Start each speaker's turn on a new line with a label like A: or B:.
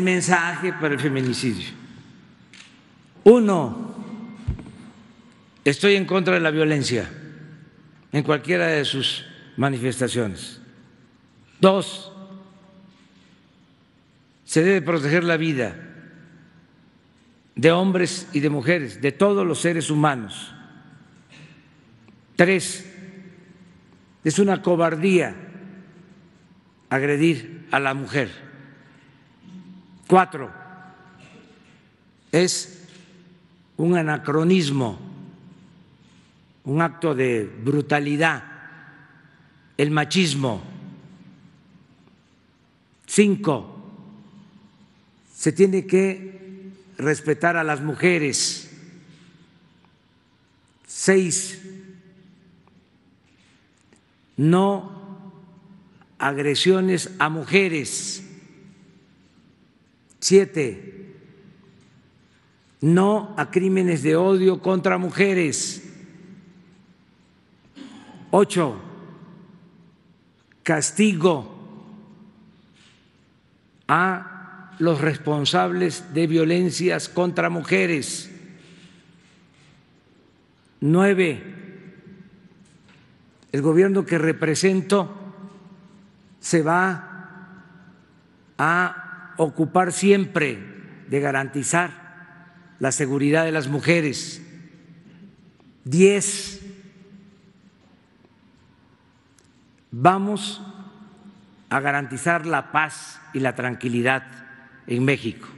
A: mensaje para el feminicidio. Uno, estoy en contra de la violencia en cualquiera de sus manifestaciones. Dos, se debe proteger la vida de hombres y de mujeres, de todos los seres humanos. Tres, es una cobardía agredir a la mujer. Cuatro, es un anacronismo, un acto de brutalidad, el machismo. Cinco, se tiene que respetar a las mujeres. Seis, no agresiones a mujeres. Siete, no a crímenes de odio contra mujeres. Ocho, castigo a los responsables de violencias contra mujeres. Nueve, el gobierno que represento se va a ocupar siempre de garantizar la seguridad de las mujeres. Diez, vamos a garantizar la paz y la tranquilidad en México.